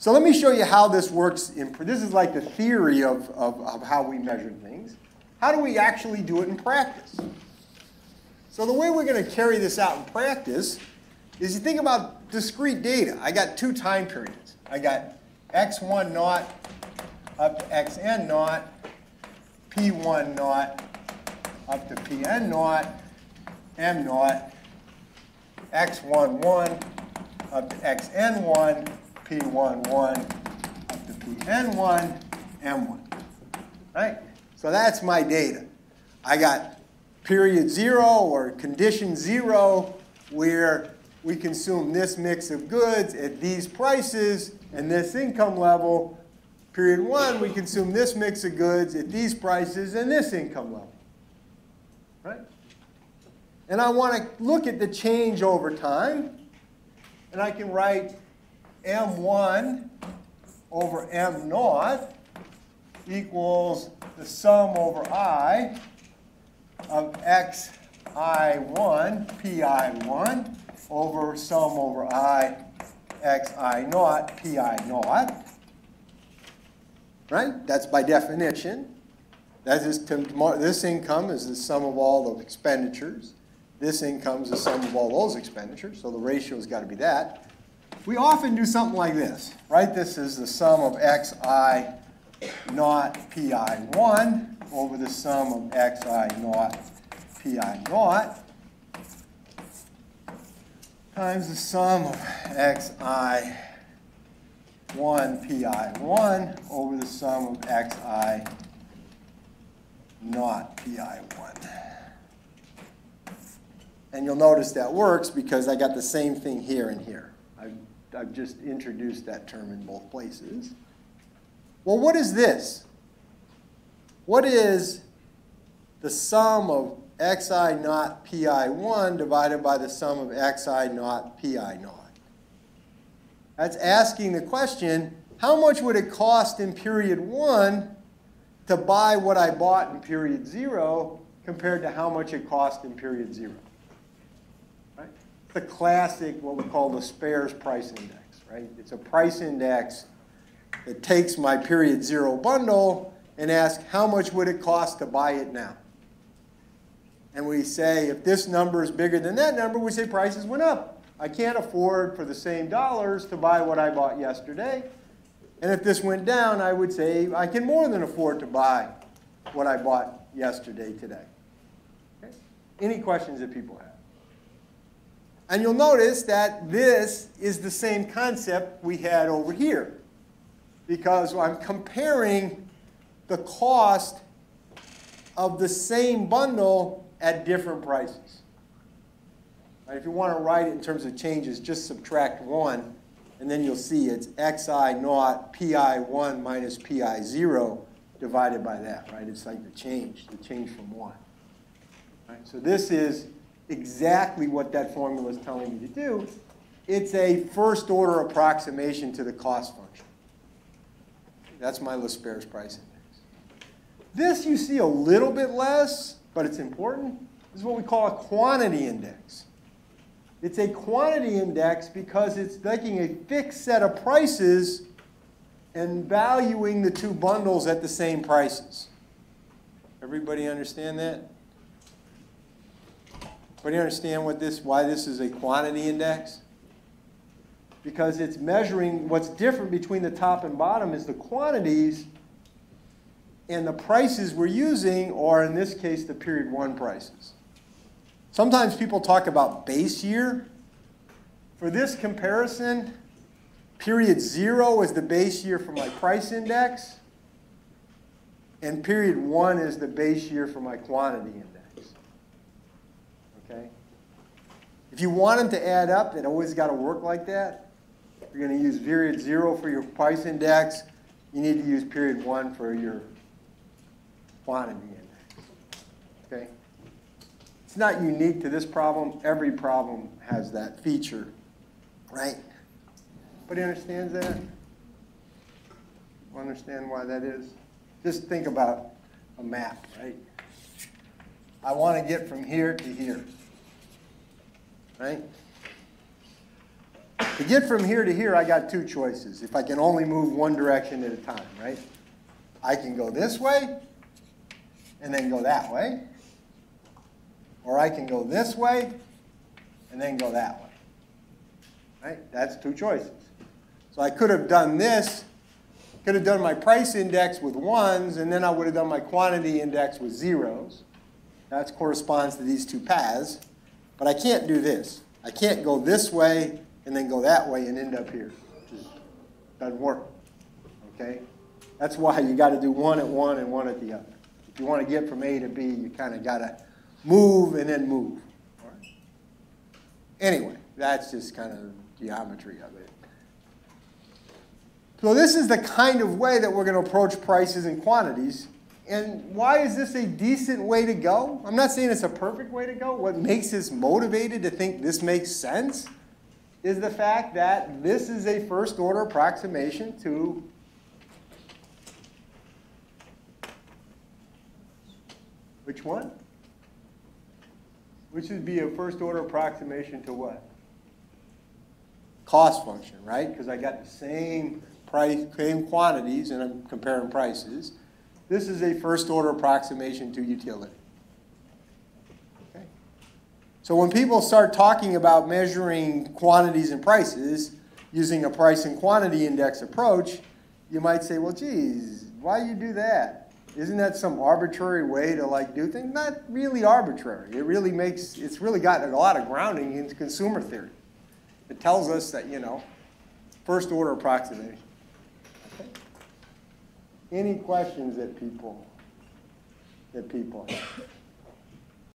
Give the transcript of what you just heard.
So let me show you how this works. In, this is like the theory of, of, of how we measure things. How do we actually do it in practice? So the way we're going to carry this out in practice is you think about discrete data. I got two time periods. I got x1 naught up to xn naught, p1 naught up to pn naught, m naught, x11 up to xn1, p11 up to pn1, m1. Right? So that's my data. I got period zero or condition zero where we consume this mix of goods at these prices and this income level. Period one, we consume this mix of goods at these prices and this income level. Right? And I want to look at the change over time. And I can write m1 over m naught equals the sum over i of xi1 pi1 over sum over i xi naught pi naught. Right? That's by definition. That is this income is the sum of all the expenditures. This income is the sum of all those expenditures, so the ratio has got to be that. We often do something like this, right? This is the sum of xi naught pi1 over the sum of xi naught pi naught times the sum of xi 1 pi1 over the sum of xi naught pi1. And you'll notice that works because I got the same thing here and here. I've, just introduced that term in both places. Well, what is this? What is the sum of xi naught pi1 divided by the sum of xi naught pi naught. That's asking the question, how much would it cost in period 1 to buy what I bought in period 0 compared to how much it cost in period 0? The classic, what we call the Laspeyres price index, right? It's a price index that takes my period 0 bundle and asks how much would it cost to buy it now? and we say if this number is bigger than that number, we say prices went up. I can't afford for the same dollars to buy what I bought yesterday. And if this went down, I would say I can more than afford to buy what I bought yesterday today. Okay? Any questions that people have? And you'll notice that this is the same concept we had over here because I'm comparing the cost of the same bundle at different prices. Right, if you want to write it in terms of changes, just subtract 1, and then you'll see it's xi naught pi1 minus pi0 divided by that, right? It's like the change, the change from 1. Right? So this is exactly what that formula is telling me to do. It's a first order approximation to the cost function. That's my Laspeyres price index. This you see a little bit less but it's important. This is what we call a quantity index. It's a quantity index because it's taking a fixed set of prices and valuing the two bundles at the same prices. Everybody understand that? You understand what this, why this is a quantity index? Because it's measuring what's different between the top and bottom is the quantities and the prices we're using or in this case, the period one prices. Sometimes people talk about base year. For this comparison, period zero is the base year for my price index, and period one is the base year for my quantity index. Okay? If you want them to add up, it always got to work like that. You're going to use period zero for your price index. You need to use period one for your quantity index. Okay? It's not unique to this problem. Every problem has that feature, right? But understands that? Understand why that is? Just think about a map, right? I want to get from here to here, right? To get from here to here, I got two choices. If I can only move one direction at a time, right? I can go this way and then go that way. Or I can go this way and then go that way. Right? That's two choices. So I could have done this, could have done my price index with ones, and then I would have done my quantity index with zeros. That corresponds to these two paths. But I can't do this. I can't go this way and then go that way and end up here. Just doesn't work. Okay? That's why you got to do one at one and one at the other. If you want to get from A to B, you kind of got to move and then move. Anyway, that's just kind of geometry of it. So this is the kind of way that we're going to approach prices and quantities. And why is this a decent way to go? I'm not saying it's a perfect way to go. What makes us motivated to think this makes sense is the fact that this is a first order approximation to which one? Which would be a first order approximation to what? Cost function, right? Because I got the same price, same quantities, and I'm comparing prices. This is a first order approximation to utility. Okay. So when people start talking about measuring quantities and prices using a price and quantity index approach, you might say, well, geez, why you do that? Isn't that some arbitrary way to like do things? Not really arbitrary. It really makes, it's really got a lot of grounding in consumer theory. It tells us that, you know, first order approximation. Any questions that people, that people have?